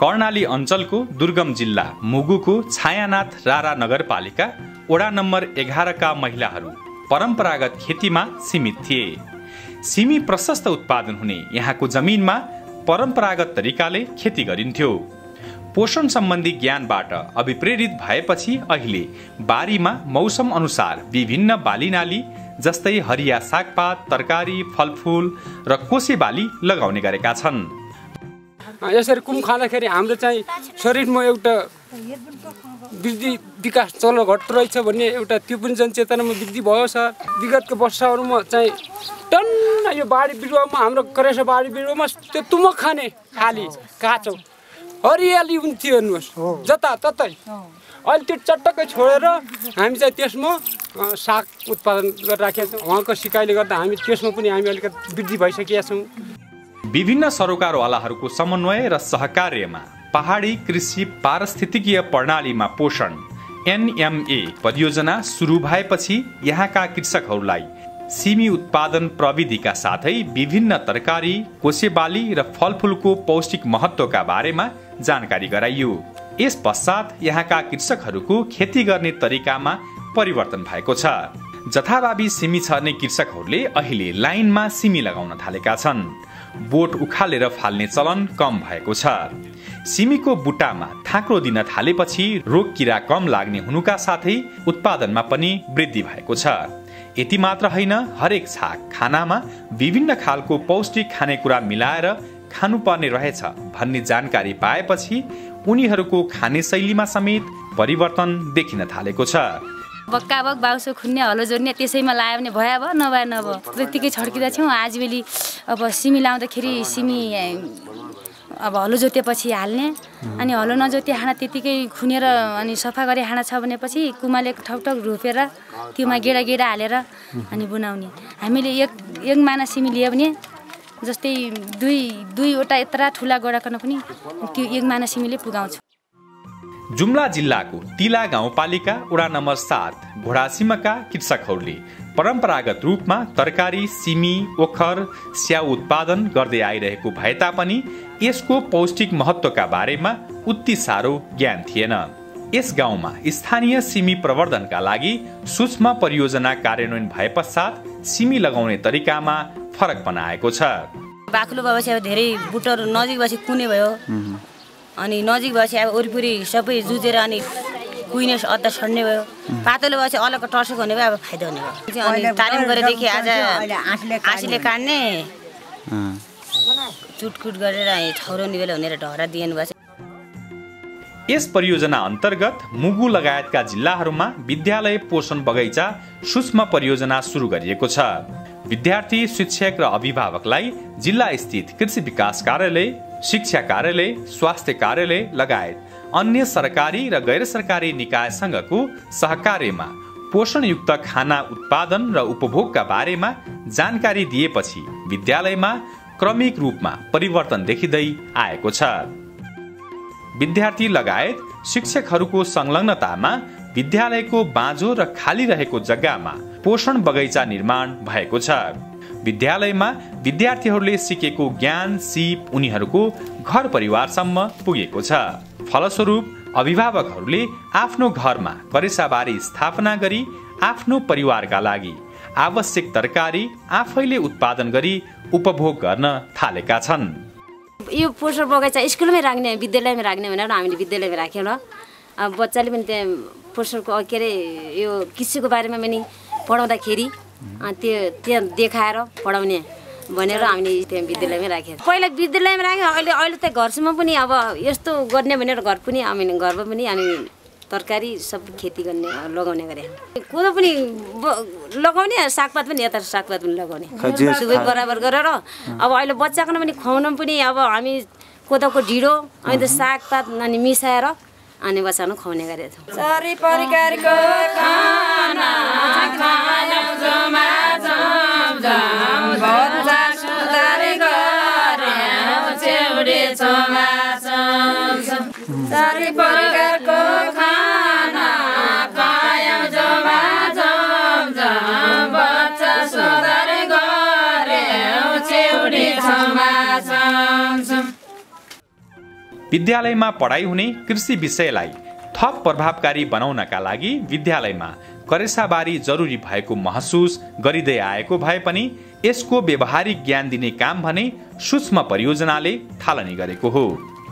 कर्णाली अञ्चलको दुर्गम जिल्ला मुगुको छायानाथ रारा नगरपालिका वडा नम्बर एघारका महिलाहरू परम्परागत खेतीमा सीमित थिए। सिमी प्रशस्त उत्पादन हुने यहाँको जमिनमा परम्परागत तरिकाले खेती गरिन्थ्यो। पोषण सम्बन्धी ज्ञानबाट अभिप्रेरित भएपछि अहिले बारीमा मौसम अनुसार विभिन्न बालीनाली जस्तै हरिया सागपात तरकारी फलफुल र कोसे बाली लगाउने गरेका छन्। यसरी कुम खाँदाखेरि हाम्रो चाहिँ शरीरमा एउटा वृद्धि विकास चल्न घट्दो रहेछ भन्ने एउटा त्यो पनि जनचेतनामा वृद्धि भयो सर विगतको वर्षहरूमा चाहिँ टन्न यो बारी बिरुवामा हाम्रो करेसा बारी बिरुवामा त्यो तुमक खाने खाली काँचो हरियाली हुन्थ्यो हेर्नुहोस् जताततै अहिले त्यो चट्टक्कै छोडेर हामी चाहिँ त्यसमा साग उत्पादन गरेर राखेका छौँ। उहाँको सिकाइले गर्दा हामी त्यसमा पनि हामी अलिकति वृद्धि भइसकेका छौँ। विभिन्न सरोकारवालाहरूको समन्वय र सहकार्यमा पहाडी कृषि पारिस्थितिकीय प्रणालीमा पोषण एनएमए परियोजना सुरु भएपछि यहाँका कृषकहरूलाई सिमी उत्पादन प्रविधिका साथै विभिन्न तरकारी कोसेबाली र फलफुलको पौष्टिक महत्वका बारेमा जानकारी गराइयो। यस पश्चात यहाँका कृषकहरूको खेती गर्ने तरिकामा परिवर्तन भएको छ। जथाभावी सिमी छर्ने कृषकहरूले अहिले लाइनमा सिमी लगाउन थालेका छन्। बोट उखालेर फाल्ने चलन कम भएको छ। सिमीको बुट्टामा थाक्रो दिन थालेपछि रोग किरा कम लाग्ने हुनुका साथै उत्पादनमा पनि वृद्धि भएको छ। यति मात्र होइन हरेक छाक खानामा विभिन्न खालको पौष्टिक खानेकुरा मिलाएर खानुपर्ने रहेछ भन्ने जानकारी पाएपछि उनीहरूको खाने शैलीमा समेत परिवर्तन देखिन थालेको छ। बक्काबक बाउसो खुन्ने हलो जोड्ने त्यसैमा लायो भने भयो अब नभए नभए त्यत्तिकै छड्किँदा छौँ आजभोलि अब सिमी लाउँदाखेरि सिमी अब हलो जोतेपछि हाल्ने। अनि हलो नजोते हाँडा त्यत्तिकै खुनेर अनि सफा गरी हाँडा छ भनेपछि कुमाले ठकठक रोपेर त्योमा गेडा गेडा हालेर अनि बुनाउने। हामीले एक एक माना सिमी लियो भने जस्तै दुई दुईवटा यत्रा ठुला गोडाकन पनि त्यो एक माना सिमीले पुगाउँछ। जुम्ला जिल्लाको तिला गाउँपालिका वडा नम्बर सात घोडासिमका कृषकहरूले परम्परागत रूपमा तरकारी सिमी ओखर स्याउ उत्पादन गर्दै आइरहेको भए तापनि यसको पौष्टिक महत्वका बारेमा उति साह्रो ज्ञान थिएन। यस गाउँमा स्थानीय सिमी प्रवर्धनका लागि सूक्ष्म परियोजना कार्यान्वयन भए पश्चात सिमी लगाउने तरिकामा फरक बनाएको छ। बाक्लो भएपछि अब धेरै बुटहरू नजिक भएपछि कुने भयो। अनि नजिक भएपछि अब वरिपरि सबै जुझेर अनि कुहिने अद्दा छड्ने भयो। पातलो भएपछि अलग्ग टर्सेको हुने भयो अब फाइदा हुने भयो। अनि तालिम गरेदेखि आज आँसीले काट्ने। चुटकुट गरेर ठौराउने बेला हुने ढहरा दिएन भएपछि यस परियोजना अन्तर्गत मुगु लगायतका जिल्लाहरूमा विद्यालय पोषण बगैँचा सूक्ष्म परियोजना सुरु गरिएको छ। विद्यार्थी शिक्षक र अभिभावकलाई जिल्ला स्थित कृषि विकास कार्यालय शिक्षा कार्यालय स्वास्थ्य कार्यालय लगायत अन्य सरकारी र गैर सरकारी निकायसँगको सहकार्यमा पोषणयुक्त खाना उत्पादन र उपभोगका बारेमा जानकारी दिएपछि विद्यालयमा क्रमिक रूपमा परिवर्तन देखिँदै आएको छ। विद्यार्थी लगायत शिक्षकहरूको संलग्नतामा विद्यालयको बाँझो र खाली रहेको जग्गामा पोषण बगैँचा निर्माण भएको छ। विद्यालयमा विद्यार्थीहरूले सिकेको ज्ञान सिप उनीहरूको घर परिवारसम्म पुगेको छ। फलस्वरूप अभिभावकहरूले आफ्नो घरमा करेसाबारी स्थापना गरी आफ्नो परिवारका लागि आवश्यक तरकारी आफैले उत्पादन गरी उपभोग गर्न थालेका छन्। यो पोस्टर बगैँचा स्कुलमै राख्ने विद्यालयमा राख्ने भनेर हामीले विद्यालयमा राख्यौँ र बच्चाले पनि त्यहाँ पोस्टरको के अरे यो कृषिको बारेमा पनि पढाउँदाखेरि त्यो त्यहाँ देखाएर पढाउने भनेर हामीले त्यहाँ विद्यालयमै राख्यौँ पहिला विद्यालयमा राख्यौँ अहिले अहिले त घरसम्म पनि अब यस्तो गर्ने भनेर घर पनि हामी घरमा पनि हामी तरकारी सब खेती गर्ने लगाउने गरे। कोदो पनि लगाउने सागपात पनि यता सागपात पनि लगाउने। दुवै बराबर गरेर अब अहिले बच्चाको पनि खुवाउन पनि अब हामी कोदोको ढिँडो अनि त सागपात अनि मिसाएर अनि बचाउनु खुवाउने गरेको छौँ विद्यालयमा पढाइ हुने कृषि विषयलाई थप प्रभावकारी बनाउनका लागि विद्यालयमा करेसाबारी जरुरी भएको महसुस गरिँदै आएको भए पनि यसको व्यवहारिक ज्ञान दिने काम भने सूक्ष्म परियोजनाले थालनी गरेको हो।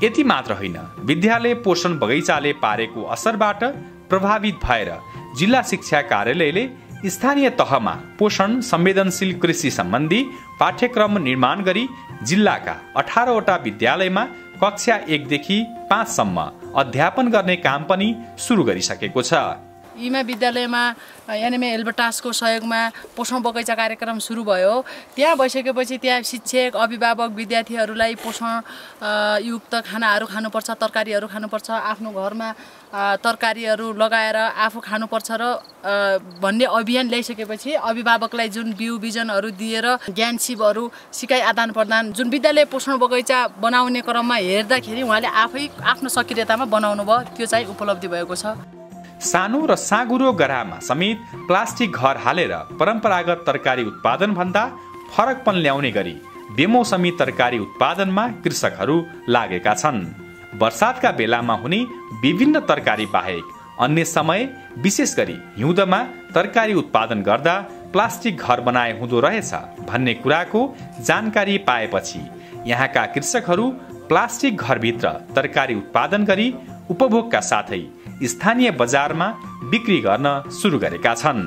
यति मात्र होइन विद्यालय पोषण बगैँचाले पारेको असरबाट प्रभावित भएर जिल्ला शिक्षा कार्यालयले स्थानीय तहमा पोषण संवेदनशील कृषि सम्बन्धी पाठ्यक्रम निर्माण गरी जिल्लाका अठारवटा विद्यालयमा कक्षा एकदेखि पाँचसम्म अध्यापन गर्ने काम पनि सुरु गरिसकेको छ। यीमा विद्यालयमा एनएमए एल्बर्टासको सहयोगमा पोषण बगैँचा कार्यक्रम सुरु भयो। त्यहाँ भइसकेपछि त्यहाँ शिक्षक अभिभावक विद्यार्थीहरूलाई पोषण युक्त खानाहरू खानुपर्छ तरकारीहरू खानुपर्छ आफ्नो घरमा तरकारीहरू लगाएर आफू खानुपर्छ र भन्ने अभियान ल्याइसकेपछि अभिभावकलाई जुन बिउ बिजनहरू दिएर ज्ञान सिपहरू सिकाइ आदान प्रदान जुन विद्यालय पोषण बगैँचा बनाउने क्रममा हेर्दाखेरि उहाँले आफै आफ्नो सक्रियतामा बनाउनु भयो त्यो चाहिँ उपलब्धि भएको छ। सानो र साँगुरो गरामा समेत प्लास्टिक घर हालेर परम्परागत तरकारी उत्पादन भन्दा फरकपन ल्याउने गरी बेमौसमी तरकारी उत्पादनमा कृषकहरू लागेका छन्। वर्षातका बेलामा हुने विभिन्न तरकारी बाहेक अन्य समय विशेष गरी हिउँदमा तरकारी उत्पादन गर्दा प्लास्टिक घर बनाए हुँदो रहेछ भन्ने कुराको जानकारी पाएपछि यहाँका कृषकहरू प्लास्टिक घरभित्र तरकारी उत्पादन गरी उपभोगका साथै स्थानीय बजारमा बिक्री गर्न सुरु गरेका छन्।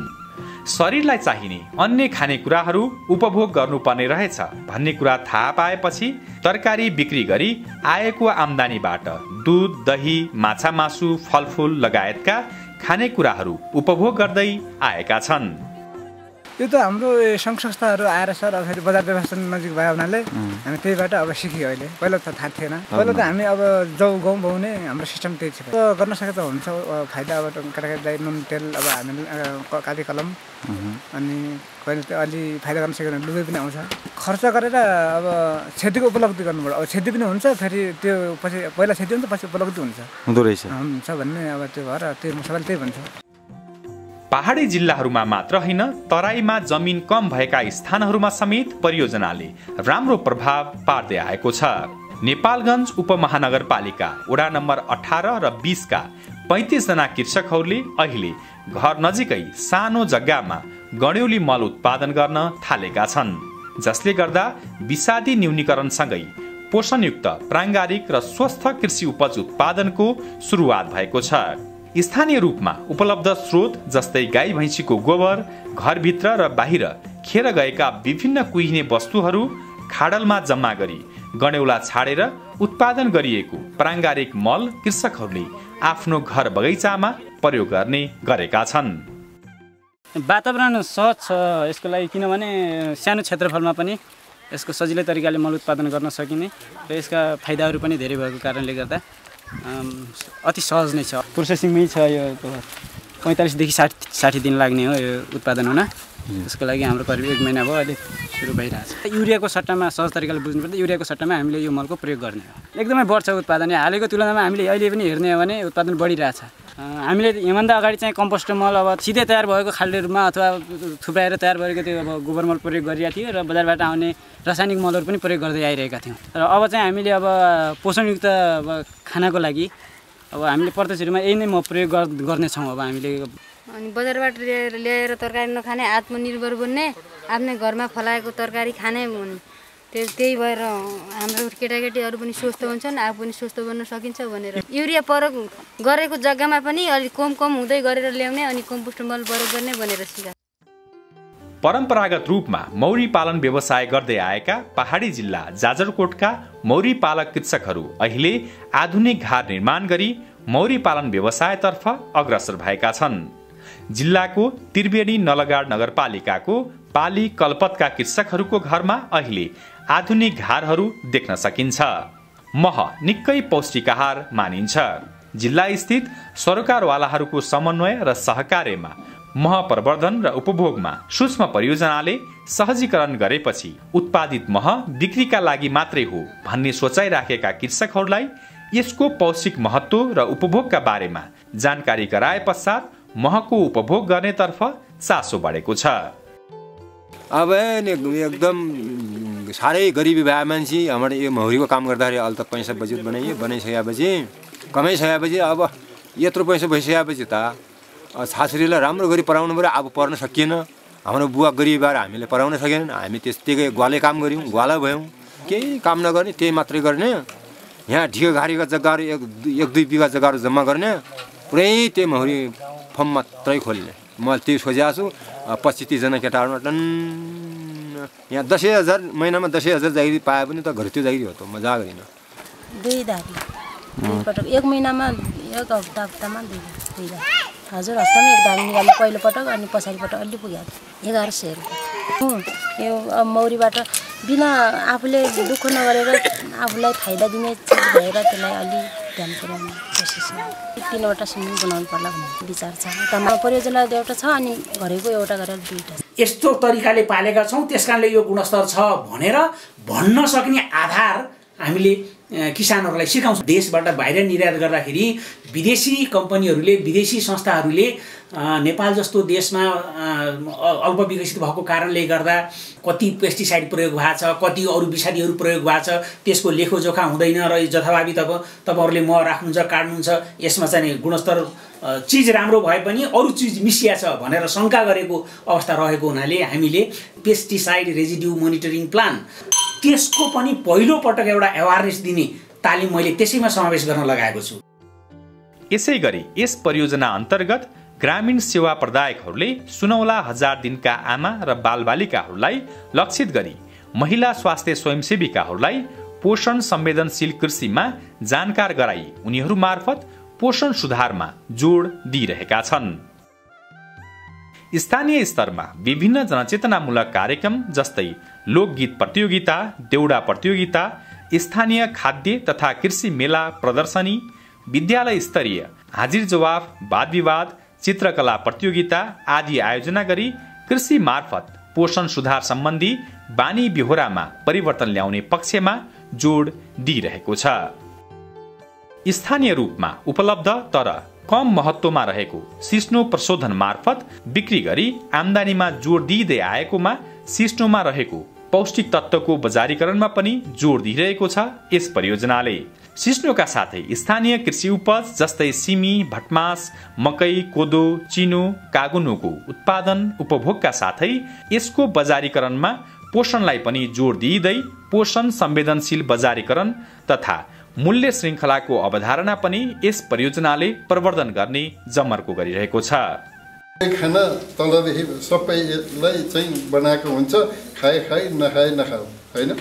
शरीरलाई चाहिने अन्य खानेकुराहरू उपभोग गर्नुपर्ने रहेछ भन्ने कुरा थाहा पाएपछि तरकारी बिक्री गरी आएको आम्दानीबाट दुध दही माछा मासु फलफुल लगायतका खानेकुराहरू उपभोग गर्दै आएका छन्। यो त हाम्रो सङ्घ संस्थाहरू आएर सर अब फेरि बजार व्यवस्था नजिक भयो हुनाले हामी त्यहीबाट अब सिक्यो अहिले। पहिला त थाहा थिएन। पहिला त हामी अब जाउ गाउँ बाउने हाम्रो सिस्टम त्यही थियो। गर्न सके त हुन्छ। फाइदा अब केटाकेटीलाई नुन तेल अब हामीले क- काली कलम। अनि कहिले त अलि फाइदा गर्न सक्यो भने लुगा पनि आउँछ। खर्च गरेर अब क्षतिको उपलब्धि गर्नुपर्छ। अब क्षति पनि हुन्छ फेरि त्यो पछि पहिला क्षति हुन्छ पछि उपलब्धि हुन्छ। हुँदो रहेछ। हुन्छ भन्ने अब त्यो भएर त्यो म सबैले त्यही भन्छु। पहाडी जिल्लाहरूमा मात्र होइन तराईमा जमिन कम भएका स्थानहरूमा समेत परियोजनाले राम्रो प्रभाव पार्दै आएको छ। नेपालगञ्ज उपमहानगरपालिका वडा नम्बर अठार र बिसका पैँतिसजना कृषकहरूले अहिले घर नजिकै सानो जग्गामा गड्यौली मल उत्पादन गर्न थालेका छन्। जसले गर्दा विषादी न्यूनीकरणसँगै पोषणयुक्त प्राङ्गारिक र स्वस्थ कृषि उपज उत्पादनको सुरुवात भएको छ। स्थानीय रूपमा उपलब्ध स्रोत जस्तै गाई भैँसीको गोबर घरभित्र र बाहिर खेर गएका विभिन्न कुहिने वस्तुहरू खाडलमा जम्मा गरी गणेउला छाडेर उत्पादन गरिएको प्राङ्गारिक मल कृषकहरूले आफ्नो घर बगैँचामा प्रयोग गर्ने गरेका छन्। वातावरण सहज छ यसको लागि किनभने सानो क्षेत्रफलमा पनि यसको सजिलै तरिकाले मल उत्पादन गर्न सकिने र यसका फाइदाहरू पनि धेरै भएको कारणले गर्दा अति सहज नै छ। प्रोसेसिङमै छ यो पैँतालिसदेखि साठी साठी दिन लाग्ने हो यो उत्पादन हुन। त्यसको लागि हाम्रो करिब एक महिना भयो अहिले सुरु भइरहेछ युरियाको सट्टामा सहज तरिकाले बुझ्नुपर्दा युरियाको सट्टामा हामीले यो मलको प्रयोग गर्ने हो। एकदमै बढ्छ उत्पादन। हालैको तुलनामा हामीले अहिले पनि हेर्ने हो भने उत्पादन बढिरहेछ। हामीले योभन्दा अगाडि चाहिँ कम्पोस्ट मल अब सिधै तयार भएको खाल्डेहरूमा अथवा थुप्राएर तयार गरेको त्यो अब गोबर मल प्रयोग गरिरहेको थियो र बजारबाट आउने रासायनिक मलहरू पनि प्रयोग गर्दै आइरहेका थियौँ। र अब चाहिँ हामीले अब पोषणयुक्त अब खानाको लागि अब हामीले प्रत्यक्ष यही नै म प्रयोग गर- गर्नेछौँ अब हामीले। अनि बजारबाट ल्याएर ल्याएर तरकारी नखाने आत्मनिर्भर बन्ने आफ्नै घरमा फलाएको तरकारी खाने त्यो त्यही भएर हाम्रो केटाकेटीहरू पनि स्वस्थ हुन्छन् आफू पनि स्वस्थ बन्न सकिन्छ भनेर। युरिया प्रयोग गरेको जग्गामा पनि अलिक कम कम हुँदै गरेर ल्याउने अनि कम्पोस्ट मल प्रयोग गर्ने भनेर सिका परम्परागत रूपमा मौरी पालन व्यवसाय गर्दै आएका पहाडी जिल्ला जाजरकोटका मौरी पालक कृषकहरू अहिले आधुनिक घर निर्माण गरी मौरी पालन व्यवसायतर्फ अग्रसर भएका छन्। जिल्लाको त्रिवेणी नलगाड नगरपालिकाको पाली कलपतका कृषकहरूको घरमा अहिले आधुनिक घारहरू देख्न सकिन्छ। मह निकै पौष्टिक आहार मानिन्छ। जिल्ला स्थित सरोकारवालाहरूको समन्वय र सहकार्यमा मह प्रवर्धन र उपभोगमा सूक्ष्म परियोजनाले सहजीकरण गरेपछि उत्पादित मह बिक्रीका लागि मात्रै हो भन्ने सोचाइ राखेका कृषकहरूलाई यसको पौष्टिक महत्व र उपभोगका बारेमा जानकारी गराए पश्चात महको उपभोग गर्नेतर्फ चासो बढेको छ। अब एकदम साह्रै गरिबी भए मान्छे हाम्रो यो मौरीको काम गर्दाखेरि अहिले त पैसा बजेट बनाइयो बनाइसकेपछि कमाइसकेपछि अब यत्रो पैसा भइसकेपछि त छाछुरीलाई राम्रो गरी पढाउनु पऱ्यो अब पढ्न सकिएन। हाम्रो बुवा गरिब भएर हामीले पढाउन सकेनन् हामी त्यस्तै ग्वाले काम गऱ्यौँ ग्वाला भयौँ। केही काम नगर्ने त्यही मात्रै गर्ने। यहाँ ढियो घारीका जग्गाहरू एक एक दुई बिघा जग्गाहरू जम्मा गर्ने। पुरै त्यही मौरी फर्म मात्रै खोल्ने। मैले त्यही सोचेको छु पछि तिसजना केटाहरूमा टन यहाँ दसैँ हजार महिनामा दसैँ हजार जागिरी पाए पनि त घर त्यो जागिरी हो त मजा गरिनँ दुई धारी दुईपटक एक महिनामा एक हप्ता हप्तामा दुई दुई हजुर हप्तामा एक धारी निकाल्ने पहिलोपटक अनि पछाडिपटक अलि पुग्यो एघार सय रुपियाँ। यो अब मौरीबाट बिना आफूले दुःख नगरेर आफूलाई फाइदा दिने चिज भएर त्यसलाई अलि ध्यान पुऱ्याउने। कोसिस तिनवटा स्विमिङ बनाउनु पर्ला भन्ने विचार छ। परियोजना एउटा छ अनि घरेको एउटा गरेर दुईवटा यस्तो तरिकाले पालेका छौँ त्यस कारणले यो गुणस्तर छ भनेर भन्न सक्ने आधार हामीले किसानहरूलाई सिकाउँछौँ। देशबाट बाहिर निर्यात गर्दाखेरि विदेशी कम्पनीहरूले विदेशी संस्थाहरूले नेपाल जस्तो देशमा अल्प विकसित भएको कारणले गर्दा कति पेस्टिसाइड प्रयोग भएको छ कति अरू विषादीहरू प्रयोग भएको छ त्यसको लेखोजोखा हुँदैन र जथाभावी तब तपाईँहरूले म राख्नुहुन्छ काट्नुहुन्छ यसमा चाहिँ गुणस्तर चिज राम्रो भए पनि अरू चिज मिसिया छ भनेर शङ्का गरेको अवस्था रहेको हुनाले हामीले पेस्टिसाइड रेजिड्यु मोनिटरिङ प्लान त्यसको पनि पहिलो पटक एउटा एवारनेस दिने तालिम मैले त्यसैमा समावेश गर्न लगाएको छु। यसै गरी यस परियोजना अन्तर्गत ग्रामीण सेवा प्रदायकहरूले सुनौला हजार दिनका आमा र बालबालिकाहरूलाई लक्षित गरी महिला स्वास्थ्य स्वयंसेविकाहरूलाई पोषण संवेदनशील कृषिमा जानकार गराई उनीहरू मार्फत पोषण सुधारमा जोड दिइरहेका छन्। स्थानीय स्तरमा विभिन्न जनचेतनामूलक कार्यक्रम जस्तै लोकगीत प्रतियोगिता देउडा प्रतियोगिता स्थानीय खाद्य तथा कृषि मेला प्रदर्शनी विद्यालय स्तरीय हाजिर जवाफ वाद विवाद चित्रकला प्रतियोगिता आदि आयोजना गरी कृषि मार्फत पोषण सुधार सम्बन्धी बानी बिहोरामा परिवर्तन ल्याउने पक्षमा जोड दिइरहेको छ। स्थानीय रूपमा उपलब्ध तर कम महत्वमा रहेको सिस्नो प्रशोधन मार्फत बिक्री गरी आम्दानीमा जोड दिइँदै आएकोमा सिस्नोमा रहेको पौष्टिक तत्त्वको बजारीकरणमा पनि जोड दिइरहेको छ यस परियोजनाले। सिस्नोका साथै स्थानीय कृषि उपज जस्तै सिमी भटमास मकै कोदो चिनो कागुनोको उत्पादन उपभोगका साथै यसको बजारीकरणमा पोषणलाई पनि जोड दिइँदै पोषण संवेदनशील बजारीकरण तथा मूल्य श्रृङ्खलाको अवधारणा पनि यस परियोजनाले प्रवर्धन गर्ने जमर्को गरिरहेको छ। खाना तलदेखि सबैलाई चाहिँ बनाएको हुन्छ। खाए खाए नखाए नखाऊ होइन?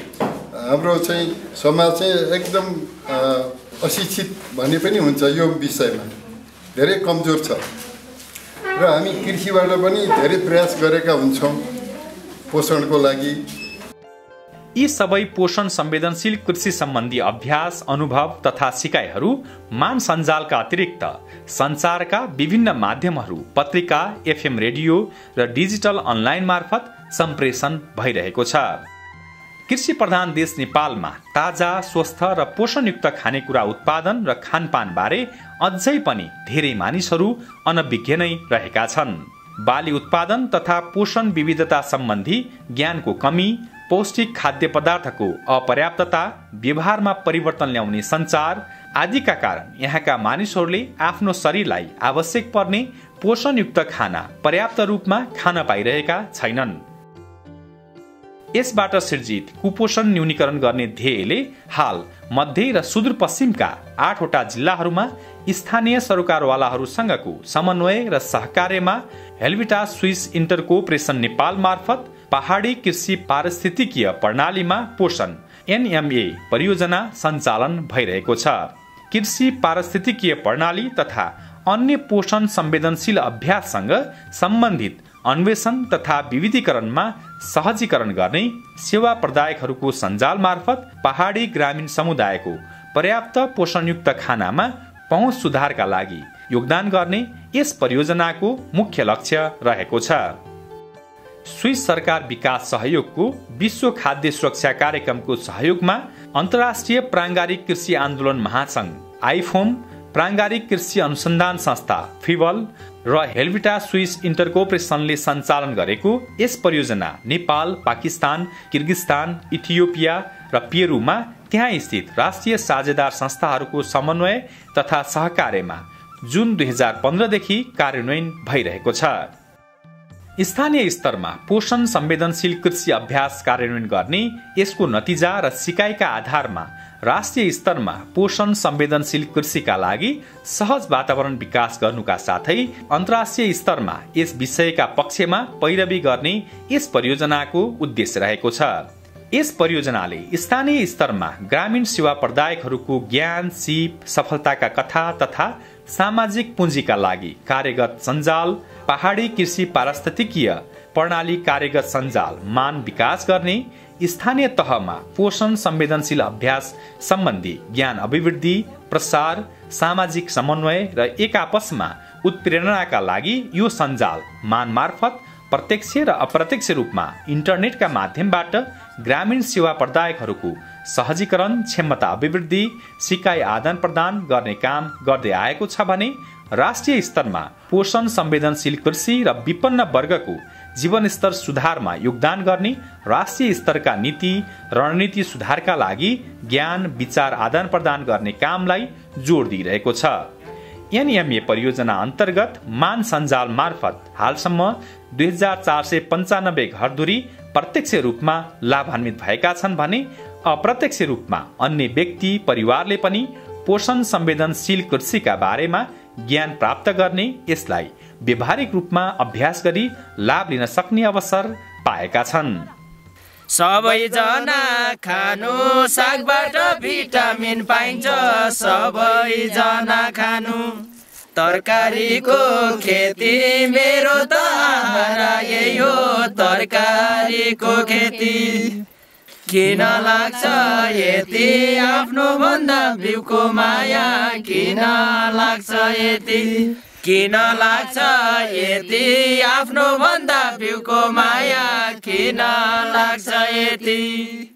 हाम्रो चाहिँ समाज चाहिँ एकदम अशिक्षित भन्ने पनि हुन्छ यो विषयमा। धेरै कमजोर छ। र हामी कृषिबाट पनि धेरै प्रयास गरेका हुन्छौँ पोषणको लागि। यी सबै पोषण संवेदनशील कृषि सम्बन्धी अभ्यास अनुभव तथा सिकाइहरू मान सञ्जालका अतिरिक्त सञ्चारका विभिन्न माध्यमहरू पत्रिका एफएम रेडियो र डिजिटल अनलाइन मार्फत सम्प्रेषण भइरहेको छ। कृषि प्रधान देश नेपालमा ताजा स्वस्थ र पोषणयुक्त खानेकुरा उत्पादन र खानपान बारे अझै पनि धेरै मानिसहरू अनभिज्ञ नै रहेका छन्। बाली उत्पादन तथा पोषण विविधता सम्बन्धी ज्ञानको कमी पौष्टिक खाद्य पदार्थको अपर्याप्तता व्यवहारमा परिवर्तन ल्याउने सञ्चार आदिका कारण यहाँका मानिसहरूले आफ्नो शरीरलाई आवश्यक पर्ने पोषणयुक्त खाना पर्याप्त रूपमा खान पाइरहेका छैनन्। यसबाट सिर्जित कुपोषण न्यूनीकरण गर्ने ध्येयले हाल मध्य र सुदूरपश्चिमका आठवटा जिल्लाहरूमा स्थानीय सरोकारवालाहरूसँगको समन्वय र सहकार्यमा Helvetas Swiss Intercooperation Nepal मार्फत पहाडी कृषि पारिस्थितिकीय प्रणालीमा पोषण एनएमए परियोजना सञ्चालन भइरहेको छ। कृषि पारिस्थितिकीय प्रणाली तथा अन्य पोषण संवेदनशील अभ्याससँग सम्बन्धित अन्वेषण तथा विविधीकरणमा सहजीकरण गर्ने सेवा प्रदायकहरूको सञ्जाल मार्फत पहाडी ग्रामीण समुदायको पर्याप्त पोषणयुक्त खानामा पहुँच सुधारका लागि योगदान गर्ने यस परियोजनाको मुख्य लक्ष्य रहेको छ। स्विस सरकार विकास सहयोगको विश्व खाद्य सुरक्षा कार्यक्रमको सहयोगमा अन्तर्राष्ट्रिय प्राङ्गारिक कृषि आन्दोलन महासङ्घ आइफोम प्राङ्गारिक कृषि अनुसन्धान संस्था फिवल र हेल्भिटा स्विस इन्टरकोपरेसनले सञ्चालन गरेको यस परियोजना नेपाल पाकिस्तान किर्गिस्तान इथियोपिया र पेरुमा त्यहाँ स्थित राष्ट्रिय साझेदार संस्थाहरूको समन्वय तथा सहकार्यमा जुन दुई हजार पन्ध्रदेखि कार्यान्वयन भइरहेको छ। स्थानीय स्तरमा पोषण संवेदनशील कृषि अभ्यास कार्यान्वयन गर्ने यसको नतिजा र सिकाइका आधारमा राष्ट्रिय स्तरमा पोषण संवेदनशील कृषिका लागि सहज वातावरण विकास गर्नुका साथै अन्तर्राष्ट्रिय स्तरमा यस विषयका पक्षमा पैरवी गर्ने यस परियोजनाको उद्देश्य रहेको छ। यस परियोजनाले स्थानीय स्तरमा ग्रामीण सेवा प्रदायकहरूको ज्ञान सिप सफलताका कथा तथा सामाजिक पुँजीका लागि कार्यगत सञ्जाल पहाडी कृषि पारिस्थितिकीय प्रणाली कार्यगत सञ्जाल मान विकास गर्ने स्थानीय तहमा पोषण संवेदनशील अभ्यास सम्बन्धी ज्ञान अभिवृद्धि प्रसार सामाजिक समन्वय र एक आपसमा उत्प्रेरणाका लागि यो सञ्जाल मान मार्फत प्रत्यक्ष र अप्रत्यक्ष रूपमा इन्टरनेटका माध्यमबाट ग्रामीण सेवा प्रदायकहरूको सहजीकरण क्षमता अभिवृद्धि सिकाइ आदान प्रदान गर्ने काम गर्दै आएको छ भने राष्ट्रिय स्तरमा पोषण संवेदनशील कृषि र विपन्न वर्गको जीवनस्तर सुधारमा योगदान गर्ने राष्ट्रिय स्तरका नीति रणनीति सुधारका लागि ज्ञान विचार आदान प्रदान गर्ने कामलाई जोड दिइरहेको छ। एनएमए परियोजना अन्तर्गत मान सञ्जाल मार्फत हालसम्म दुई हजार चार सय पन्चानब्बे घरधुरी प्रत्यक्ष रूपमा लाभान्वित भएका छन् भने अप्रत्यक्ष रूपमा अन्य व्यक्ति परिवारले पनि पोषण संवेदनशील कृषिका बारेमा ज्ञान प्राप्त गर्ने यसलाई व्यवहारिक रूपमा अभ्यास गरी लाभ लिन सक्ने अवसर पाएका छन्। सबैजना खानु सागबाट भिटामिन पाइन्छ सबैजना खानु। तरकारीको खेती मेरो त यही हो तरकारीको खेती। किन लाग्छ यति आफ्नो भन्दा बिउको माया? किन लाग्छ यति? किन लाग्छ यति आफ्नो भन्दा बिउको माया? किन लाग्छ यति?